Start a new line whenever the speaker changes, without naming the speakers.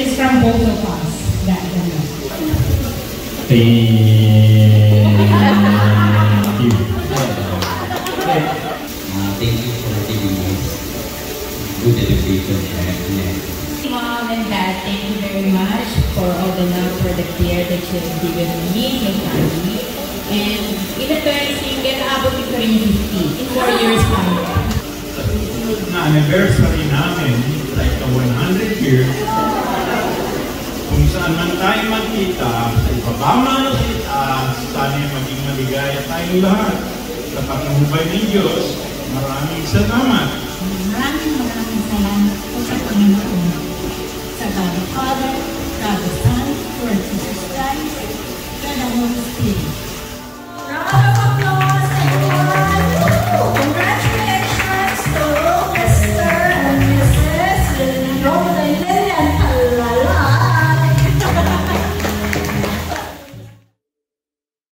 is
from both of us. That
Thank you.
Uh, thank you for giving us good education and
Mom and Dad, thank you very much for all the love, for the care that you have given me, your family. And even though I'm single, naabot ko rin yung 50 in 4 years time.
Sa susunod na anniversary namin, like the 100 years, saan man tayo magkita, sa ibaba man o sa itaas, sana maging maligaya tayong lahat. Sa pagkahubay ng Diyos, maraming salamat.
Maraming maraming salamat po sa Panginoon. Sa God the Father, God the Son, Lord Jesus Christ, God the Holy Spirit.